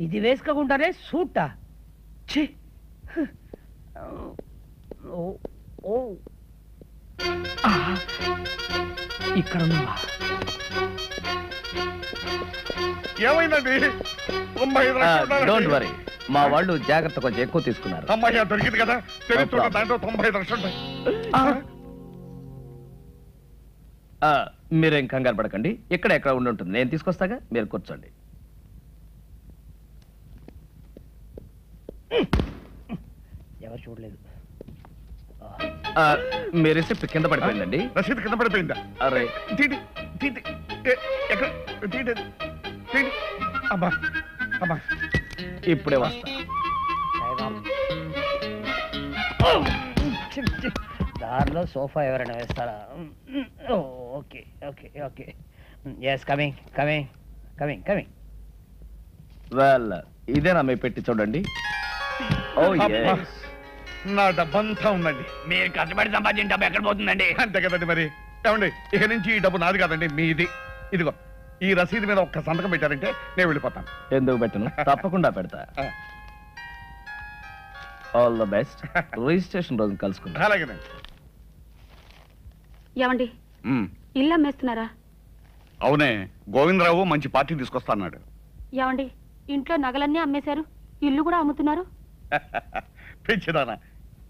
ఇది వేసుకోకుండానే సూటా ఛీ. ఓ ఓ ఆ. ఇక్కడ ఉన్నావా ఏమైందండి. డోంట్ వరీ మా వాళ్ళు జాగ్రత్త కొంచెం ఎక్కువ తీసుకున్నారు అమ్మాయి దొరికింది కదా problem. దాంట్లో తొంభై లక్షలు ఉంటాయి ఆ. ఆ, మీరేం కంగారు పడకండి. ఇక్కడ ఎక్కడ ఉండి ఉంటుంది. నేను తీసుకొస్తాగా? మీరు కూర్చోండి. ఎవరు చూడలేదు. ఆ, మీ రిసిప్ట్ కింద పడిపోయిందండి. రసీదు కింద పడిపోయిందా? అరే. తీటి తీటి ఏ, ఎక్కడ? తీటి తీటి అమ్మా అమ్మా ఇప్పుడే వస్తా. దారిలో సోఫా ఎవరైనా వేస్తారా? Okay okay okay. Yes coming coming coming coming well ఇదేనా మీ పెట్టి చూడండి? ఓ అబ్బా. నా డబ్బంతా ఉందండి. మీరు కష్టపడి సంపాదించిన డబ్బు ఎక్కడ పోతుందండి? అంతే కదండి మరి. ఏమండి ఇక నుంచి ఈ డబ్బు నాది కాదండి మీది. ఇదిగో ఈ రసీదు మీద ఒక్క సంతకం పెట్టారంటే నేను వెళ్ళిపోతాను. ఎందుకు పెట్టను? తప్పకుండా పెడతా. ఆ, ఆల్ ద బెస్ట్ రిజిస్ట్రేషన్ రోజు కలుసుకుందాం. అలాగేనండి. ఏమండి? ఇల్లు అమ్మేస్తున్నారా? అవునే గోవిందరావు మంచి పార్టీ తీసుకొస్తా అన్నాడు. ఏమండి ఇంట్లో నగలన్నీ అమ్మేశారు ఇల్లు కూడా అమ్ముతున్నారు? పెంచిదానా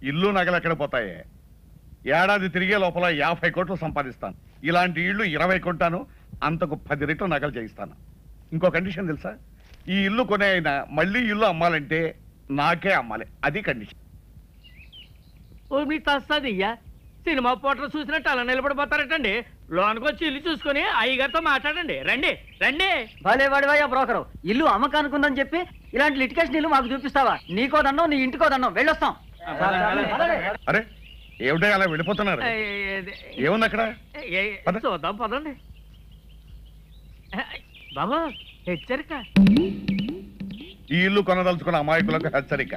ఇల్లు నగలు ఎక్కడ పోతాయే? ఏడాది తిరిగే లోపల యాభై కోట్లు సంపాదిస్తాను. ఇలాంటి ఇల్లు ఇరవై కొంటాను అంతకు పది రెట్లు నగలు చేయిస్తాను. ఇంకో కండిషన్ తెలుసా? ఈ ఇల్లు కొనే అయినా మళ్ళీ ఇల్లు అమ్మాలంటే నాకే అమ్మాలి. అది కండిషన్. ఓ తస్తదియ్యా సినిమా పోటర్ చూసినట్టు అలా నిలబడిపోతారటండి. లోనికి వచ్చి ఇల్లు చూసుకొని అయ్యగారితో మాట్లాడండి. రండి రండి. భలే వాడివయ్యా బ్రోకరు. ఇల్లు అమ్మకానికి ఉందని చెప్పి ఇలాంటి లిటికేషన్ ఇల్లు మాకు చూపిస్తావా? నీకో దండం నీ ఇంటికో దండం. వెళ్ళొస్తాం. అరే ఏమిటో అలా వెళ్ళిపోతున్నారు? ఏముంది అక్కడ. చూద్దాం పదండి. బాబు హెచ్చరిక. ఈ ఇల్లు కొనదలుచుకున్న అమాయకులకు హెచ్చరిక.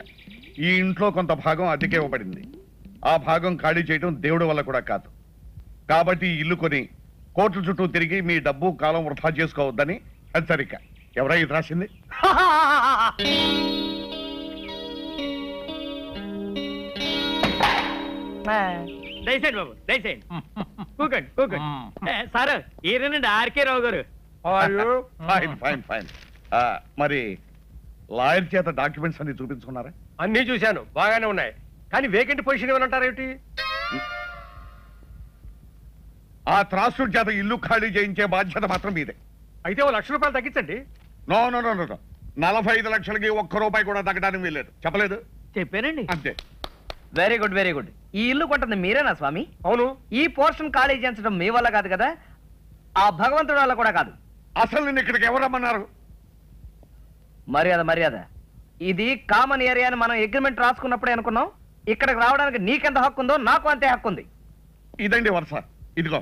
ఈ ఇంట్లో కొంత భాగం అద్దెకే ఇవ్వబడింది ఆ భాగం ఖాళీ చేయడం దేవుడి వల్ల కూడా కాదు. కాబట్టి ఈ ఇల్లు కొని కోర్టు చుట్టూ తిరిగి మీ డబ్బు కాలం వృధా చేసుకోవద్దని హెచ్చరిక. ఎవరై ఇది రాసింది? దయచేయండి బాబు దయచేయండి. కూకండి కూకండి. ఏ, sir ఈయనండి R K Rao garu. Fine fine fine. మరి లాయర్ చేత డాక్యుమెంట్స్ అన్ని చూపించుకున్నారా? అన్నీ చూశాను బాగానే ఉన్నాయి. కానీ వేకెంట్ పొజిషన్ ఏమిటి? ఆ త్రాసుడి చేత ఇల్లు ఖాళీ చేయించే బాధ్యత మాత్రం మీదే. అయితే ఓ లక్ష రూపాయలు తగ్గించండి. నో నో నో నో నలభై ఐదు లక్షలకి ఒక్క రూపాయి కూడా తగ్గడానికి వీల్లేదు. చెప్పలేదు? చెప్పానండి. అంతే. వెరీ గుడ్ వెరీ గుడ్ ఈ ఇల్లు కొంటుంది మీరేనా స్వామి? అవును. ఈ పోర్షన్ ఖాళీ చేయించడం మీ వల్ల కాదు కదా? ఆ భగవంతుడి వల్ల కూడా కాదు. అసలు నేను ఇక్కడికి ఎవరు రమ్మన్నారు? మర్యాద మర్యాద. ఇది కామన్ ఏరియా అని మనం అగ్రిమెంట్ రాసుకున్నప్పుడే అనుకున్నాం. ఇక్కడికి రావడానికి నీకెంత హక్కు ఉందో నాకు అంతే హక్కు ఉంది ఇదండి వరుస. ఇదిగో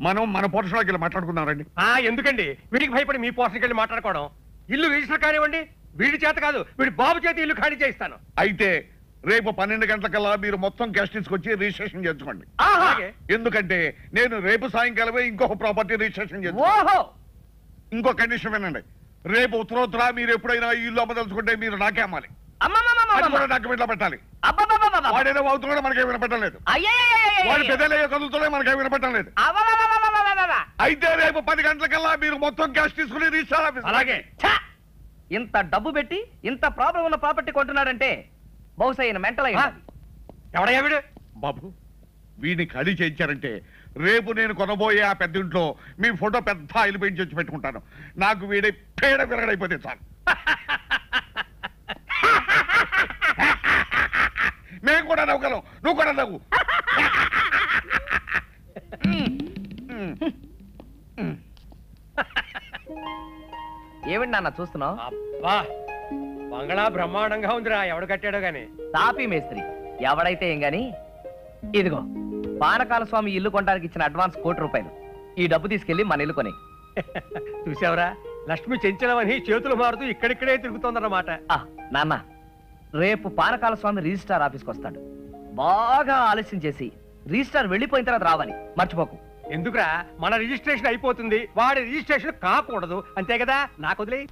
మనం మన పోర్షన్లోకి వెళ్ళి మాట్లాడుకుందాం రండి. ఆ ఎందుకండి? వీడికి భయపడి మీ పోస్టర్కి వెళ్ళి మాట్లాడుకోవడం. ఇల్లు రిజిస్టర్ కానివ్వండి వీడి చేత కాదు వీడి బాబు చేత ఇల్లు ఖాళీ చేయిస్తాను. అయితే రేపు పన్నెండు గంటలకల్లా మీరు మొత్తం క్యాష్ తీసుకొచ్చి రిజిస్ట్రేషన్ చేసుకోండి అలాగే. ఎందుకంటే నేను రేపు సాయంకాలమే ఇంకొక ప్రాపర్టీ రిజిస్ట్రేషన్ చేస్తాను ఓహో! ఇంకో కండిషన్ వినండి. రేపు ఉత్తరోత్తర మీరు ఎప్పుడైనా ఈ ఇల్లు అమ్మదలుచుకుంటే మీరు నాకే అమ్మాలి. డాక్యుమెంట్లో పెట్టాలి వాడేదో అవుతున్నాడో మనకేం వినపడడం లేదు వాడు పెద్దలే మనకేం లేదు అయితే రేపు పది గంటలకల్లా మీరు మొత్తం క్యాష్ తీసుకుని రిజిస్టర్ ఆఫీస్ అలాగే ఛ! ఇంత డబ్బు పెట్టి ఇంత ప్రాబ్లం ఉన్న ప్రాపర్టీ కొంటున్నాడంటే బహుశా ఈయన మెంటల్. ఎవడయ్యా వీడు బాబు వీడిని ఖాళీ చేయించారంటే రేపు నేను కొనబోయే ఆ పెద్ద ఇంట్లో మీ ఫోటో పెద్ద ఆయిల్ పెయింట్ వచ్చి పెట్టుకుంటాను నాకు వీడి పేడ విరగడైపోతే చాలు మేము కూడా నవ్వుగలం. నువ్వు కూడా నవ్వు. ఏమిటి నాన్న చూస్తున్నావు? అబ్బా బంగళా బ్రహ్మాండంగా ఉందిరా ఎవడు కట్టాడో గాని. తాపీ మేస్త్రి ఎవడైతే ఏం గాని? ఇదిగో పానకాల స్వామి ఇల్లు కొనడానికి ఇచ్చిన అడ్వాన్స్ కోటి రూపాయలు. ఈ డబ్బు తీసుకెళ్ళి మన ఇల్లు కొని. చూసావురా లక్ష్మి చెంచలమని చేతులు మారుతూ ఇక్కడిక్కడే తిరుగుతోందన్నమాట. ఆ, నాన్న రేపు పానకాల స్వామి రిజిస్టార్ ఆఫీస్కి వస్తాడు. బాగా ఆలస్యం చేసి రిజిస్టార్ వెళ్ళిపోయిన తర్వాత రావాలి. మర్చిపోకు. ఎందుకురా? మన రిజిస్ట్రేషన్ అయిపోతుంది. వాడి రిజిస్ట్రేషన్ కాకూడదు. అంతే కదా? నాకు వదిలే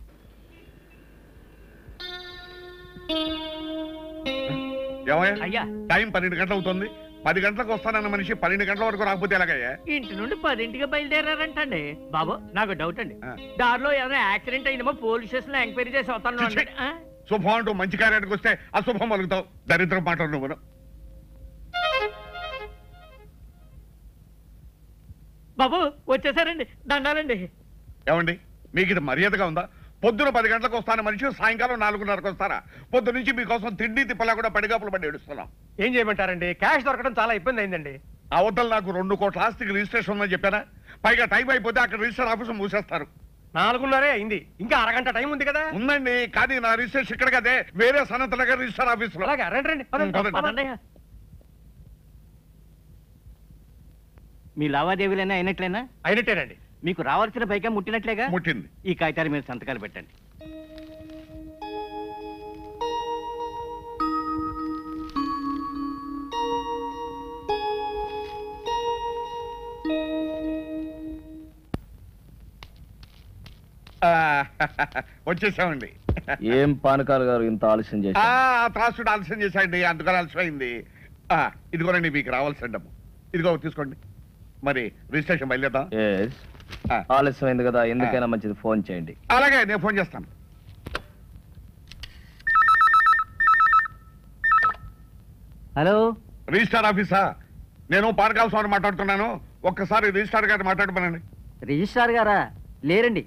అయ్యా. టైం పన్నెండు గంటలు అవుతుంది పది గంటలకు వస్తానన్న మనిషి పన్నెండు గంటల వరకు రాకపోతే ఎలాగయ్యా? ఇంటి నుండి పదింటికి బయలుదేరారంటండి. బాబు నాకు డౌట్ అండి. దారిలో ఏదైనా యాక్సిడెంట్ అయిందేమో పోలీస్ స్టేషన్లో ఎంక్వైరీ చేసి వస్తాను? శుభం అంటూ మంచి కార్యానికి వస్తే అశుభం పలుకుతావు దరిద్రం మాటలు నువ్వు బాబు వచ్చేసారండి. దండాలండి. ఏమండి? మీకు ఇది మర్యాదగా ఉందా? పొద్దున పది గంటలకు వస్తాన మనిషి సాయంకాలం నాలుగున్నరకు వస్తారా? పొద్దు నుంచి మీకోసం తిండి తిప్పలా కూడా పడిగాపులు పడి ఏడుస్తున్నాం. ఏం చేయమంటారండి? క్యాష్ దొరకడం చాలా ఇబ్బంది అయిందండి. అవతల నాకు రెండు కోట్ల ఆస్తికి రిజిస్ట్రేషన్ ఉందని చెప్పారా పైగా టైం అయిపోతే అక్కడ రిజిస్టర్ ఆఫీస్ మూసేస్తారు. నాలుగున్నరే అయింది. ఇంకా అరగంట టైం ఉంది కదా? ఉందండి కానీ నా రిజిస్ట్రేషన్ ఇక్కడ కదే. వేరే సనత్ నగర్ రిజిస్టర్ ఆఫీస్లో అలాగే రండి రండి పదండి. పదండి. పదండి. మీ లావాదేవీలైనా అయినట్లేనా? అయినట్టేనండి. మీకు రావాల్సిన పైగా ముట్టినట్లేగా? ముట్టింది. ఈ కాగితాలు మీరు సంతకాలు పెట్టండి. వచ్చేసామండి. ఏం పానకాలు గారు ఇంత ఆలస్యం ఆ చేశారు త్రాసుడు ఆలస్యం చేశాయండి అందుకని ఆలస్యమైంది ఆ, ఇదిగోనండి మీకు రావాల్సిన డబ్బు. ఇదిగో తీసుకోండి. మరి రిజిస్ట్రేషన్. ఆ, ఆలస్యమైంది కదా ఎందుకైనా మంచిది ఫోన్ చేయండి. అలాగే నేను ఫోన్ చేస్తాను. హలో? రిజిస్టార్ ఆఫీసా? నేను పానకాల స్వామి మాట్లాడుతున్నాను. ఒక్కసారి రిజిస్టార్ గారిని మాట్లాడమనండి రిజిస్ట్రార్ గారా? లేరండి.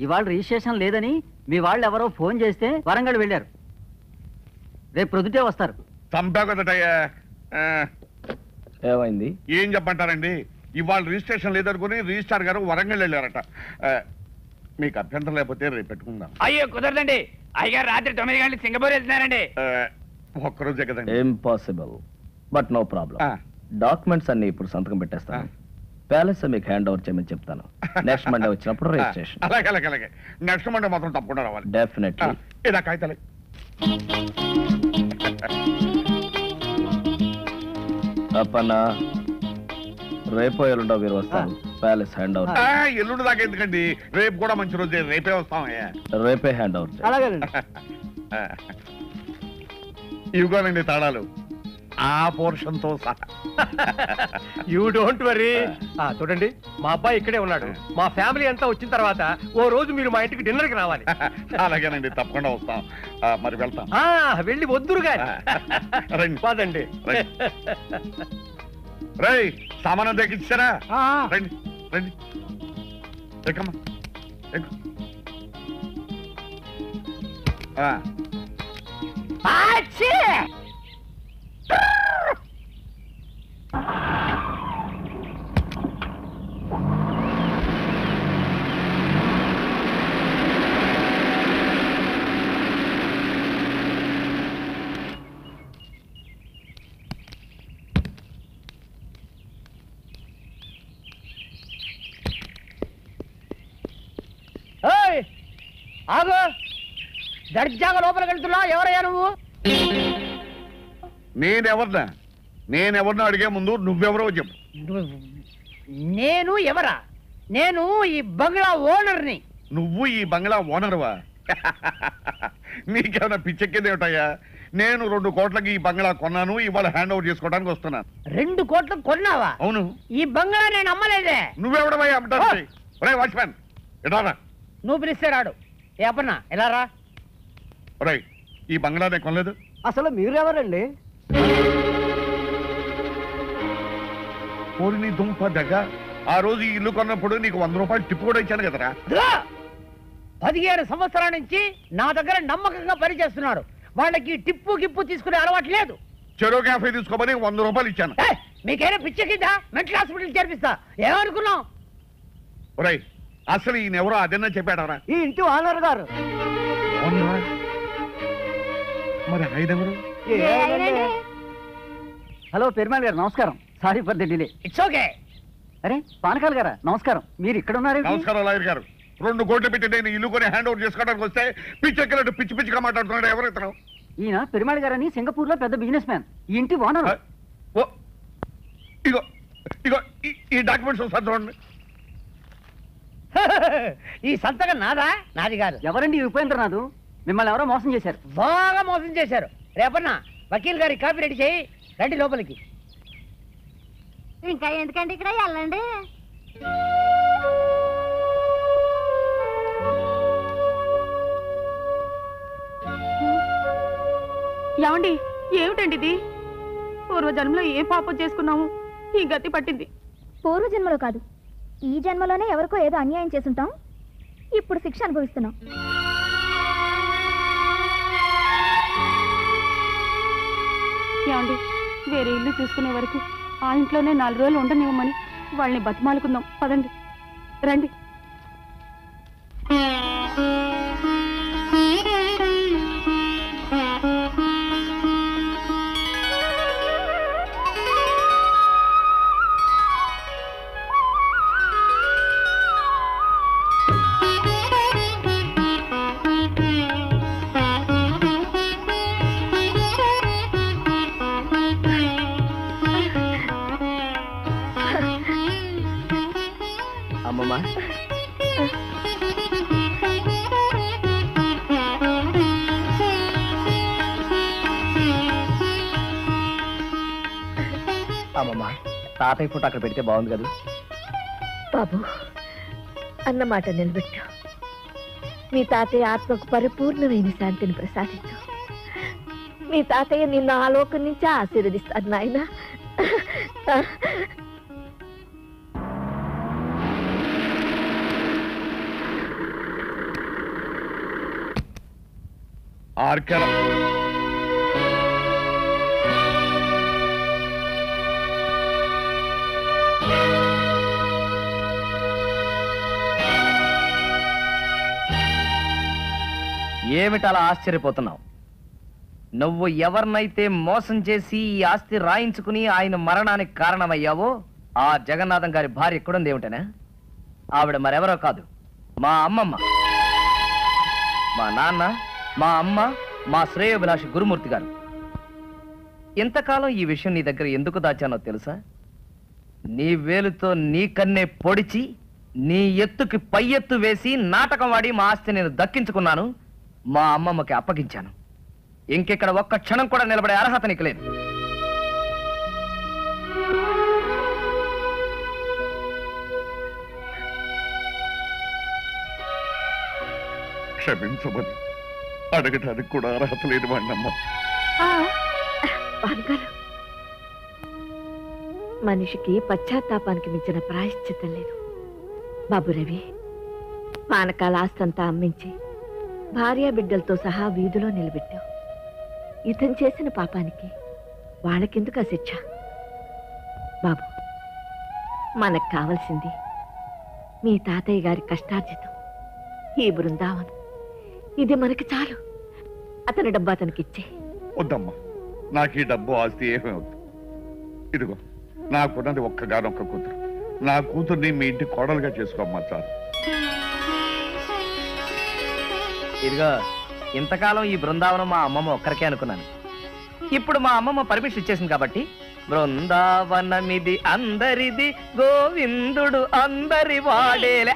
ఇవాళ రిజిస్ట్రేషన్ లేదని మీ వాళ్ళు ఎవరో ఫోన్ చేస్తే వరంగల్ వెళ్ళారు. రేపు ప్రొద్దుటే వస్తారు. చంపా కదటయ్యా. ఆ, ఏమైంది? ఏం చెప్పంటారండి ఇవాళ రిజిస్ట్రేషన్ లేదనుకుని రిజిస్టార్ గారు వరంగల్ వెళ్ళారట. ఆ, మీకు అభ్యంతరం లేకపోతే రేపు పెట్టుకుందాం. అయ్యో కుదరదండి. అయ్యగారు రాత్రి తొమ్మిది గంటలకు సింగపూర్ వెళ్తున్నారండి. ఆ, ఒక్కరోజే కదండి. ఇంపాసిబుల్ బట్ నో ప్రాబ్లం ఆ. డాక్యుమెంట్స్ అన్ని ఇప్పుడు సంతకం పెట్టేస్తాను. ప్యాలెస్ మీకు హ్యాండ్ ఓవర్ చేయమని చెప్తాను. నెక్స్ట్ మండే వచ్చినప్పుడు రిజిస్ట్రేషన్ అలాగే అలాగే అలాగే. నెక్స్ట్ మండే మాత్రం తప్పకుండా రావాలి. డెఫినెట్లీ ఇదా కాగితాలు. అప్పన్న రేపో ఎల్లుండో మీరు వస్తారు. ప్యాలెస్ హ్యాండ్ ఓవర్ ఎల్లుండి దాకా ఎందుకండి? రేపు కూడా మంచి రోజే రేపే వస్తామయ్యా. రేపే హ్యాండ్ ఓవర్ ఇవిగోనండి తాళాలు. ఆ పోర్షన్తో సహా యూ డోంట్ వరీ చూడండి మా అబ్బాయి ఇక్కడే ఉన్నాడు. మా ఫ్యామిలీ అంతా వచ్చిన తర్వాత ఓ రోజు మీరు మా ఇంటికి డిన్నర్కి రావాలి. అలాగేనండి తప్పకుండా వస్తాం. మరి వెళ్తాం. వెళ్ళి వద్దురు గాని రండి. పదండి. రేయ్ సామానం దక్కిచ్చారా రండి రండి. ఎక్కమ్మా? ఎక్కు. ఆ, ఆగు. దర్జాగా లోపలికి వెళ్తున్నా ఎవరయ్యా నువ్వు? నేనెవరినా? నేనెవరినో అడిగే ముందు నువ్వెవరో చెప్పు. నేను ఎవరా? నేను ఈ బంగ్లా ఓనర్ని. నువ్వు ఈ బంగ్లా ఓనర్వా? నీకేమైనా పిచ్చెక్కేదేమిటయ్యా? నేను రెండు కోట్లకి ఈ బంగ్లా కొన్నాను ఇవాళ హ్యాండ్ ఓవర్ చేసుకోవడానికి వస్తున్నాను. రెండు కోట్లు కొన్నావా? అవును. ఈ బంగ్లా నేను అమ్మలేదే. నువ్వెవడమయ్యా అమ్మటానికి ఒరే వాచ్మ్యాన్ ఎడారా నువ్వు పిలిస్తే రాడు. ఏ అప్పన్నా ఎలా రా? ఒరే ఈ బంగ్లా నేను కొనలేదు? అసలు మీరెవరండి పోరి నీ దుంప దగ్గ ఆ రోజు ఈ ఇల్లు కొన్నప్పుడు నీకు వంద రూపాయలు టిప్పు కూడా ఇచ్చాను కదరా? రా! పదిహేను సంవత్సరాల నుంచి నా దగ్గర నమ్మకంగా పనిచేస్తున్నారు వాళ్ళకి టిప్పు గిప్పు తీసుకునే అలవాటు లేదు. చెరో క్యాఫే తీసుకోమని వంద రూపాయలు ఇచ్చాను. ఏయ్, మీకైనా పిచ్చెక్కిందా? మెంటల్ హాస్పిటల్ చేర్పిస్తా. ఏమనుకున్నావు? ఒరే అసలు ఈయన ఎవరో అదన్నా చెప్పాడరా ఈ ఇంటి ఓనర్ గారు. మరి ఆయన ఎవరు హలో పెరుమాల్ గారు నమస్కారం. Sorry for the delay it's okay అరే పానకాల్ గారా నమస్కారం. మీరు ఇక్కడ ఉన్నారు నమస్కారం లాయర్ గారు. రెండు కోట్లు పెట్టి నేను ఇల్లు కొని హ్యాండ్ ఓవర్ చేసుకోవడానికి వస్తే పిచ్చెక్కినట్టు పిచ్చి పిచ్చిగా మాట్లాడుతున్నాడు ఎవరు ఇతను? ఈయన పెరుమాళ్ గారని సింగపూర్లో పెద్ద బిజినెస్ మ్యాన్ ఈ ఇంటి ఓనర్. ఓ ఇగో ఇగో ఈ- ఈ డాక్యుమెంట్స్ ఒకసారి చూడండి. ఈ సంతకం నాదా? నాది కాదు. ఎవరండి ఈ ఉపేంద్రనాథ్? మిమ్మల్ని ఎవరో మోసం చేశారు. బాగా మోసం చేశారు. రేపన్నా వకీల్ గారి కాపీ రెడీ చేయి రండి లోపలికి. ఇంకా ఎందుకంటే ఇక్కడ వెళ్ళండి? ఏమండి ఏమిటండి ఇది? పూర్వజన్మలో ఏ పాపం చేసుకున్నాము? ఈ గతి పట్టింది. పూర్వ జన్మలో కాదు ఈ జన్మలోనే ఎవరికో ఏదో అన్యాయం చేసుంటాం. ఇప్పుడు శిక్ష అనుభవిస్తున్నాం. ఏమండి వేరే ఇల్లు చూసుకునే వరకు ఆ ఇంట్లోనే నాలుగు రోజులు ఉండనివ్వమని వాళ్ళని బతిమాలుకుందాం. పదండి. రండి. తాతయ్య ఫోటో అక్కడ పెడితే బాగుంది కదా? బాబు అన్నమాట నిలబెట్టు. మీ తాతయ్య ఆత్మకు పరిపూర్ణమైన శాంతిని ప్రసాదించు. మీ తాతయ్య నిన్ను ఆ లోకం నుంచి ఆశీర్వదిస్తారు నాయన. ఆర్కెల ఏమిటలా ఆశ్చర్యపోతున్నావు? నువ్వు ఎవరినైతే మోసం చేసి ఈ ఆస్తి రాయించుకుని ఆయన మరణానికి కారణమయ్యావో ఆ జగన్నాథం గారి భార్య ఎక్కడుంది ఏమిటనే? ఆవిడ మరెవరో కాదు మా అమ్మమ్మ. మా నాన్న మా అమ్మ మా శ్రేయోభిలాషి గురుమూర్తి గారు. ఇంతకాలం ఈ విషయం నీ దగ్గర ఎందుకు దాచానో తెలుసా? నీ వేలుతో నీ కన్నే పొడిచి నీ ఎత్తుకి పై ఎత్తు వేసి నాటకం వాడి మా ఆస్తి నేను దక్కించుకున్నాను. మా అమ్మమ్మకి అప్పగించాను. ఇంకెక్కడ ఒక్క క్షణం కూడా నిలబడే అర్హత నీకు లేదు. క్షమించమని అడగటానికి కూడా అర్హత లేని వాడినమ్మా మనిషికి పశ్చాత్తాపానికి మించిన ప్రాయశ్చిత్తం లేదు. బాబు రవి పానకాల ఆస్తంతా అమ్మించి భార్య బిడ్డలతో సహా వీధిలో నిలబెట్టావు. ఇతను చేసిన పాపానికి వాళ్ళకెందుకు ఆ శిక్ష? బాబు మనకు కావలసింది మీ తాతయ్య గారి కష్టార్జితం ఈ బృందావనం. ఇది మనకి చాలు. అతని డబ్బు అతనికి ఇచ్చే. వద్దమ్మా నాకు ఈ డబ్బు ఆస్తి ఏమీ వద్దు. ఇదిగో నాకున్నది ఒక్కగానొక్క కూతురు. నా కూతుర్ని మీ ఇంటి కోడలుగా చేసుకోమ్మా చాలు. ఇదిగో ఇంతకాలం ఈ బృందావనం మా అమ్మమ్మ ఒక్కరికే అనుకున్నాను. ఇప్పుడు మా అమ్మమ్మ పర్మిషన్ ఇచ్చేసింది కాబట్టి బృందావనమిది అందరిది గోవిందుడు అందరి వాడేలే.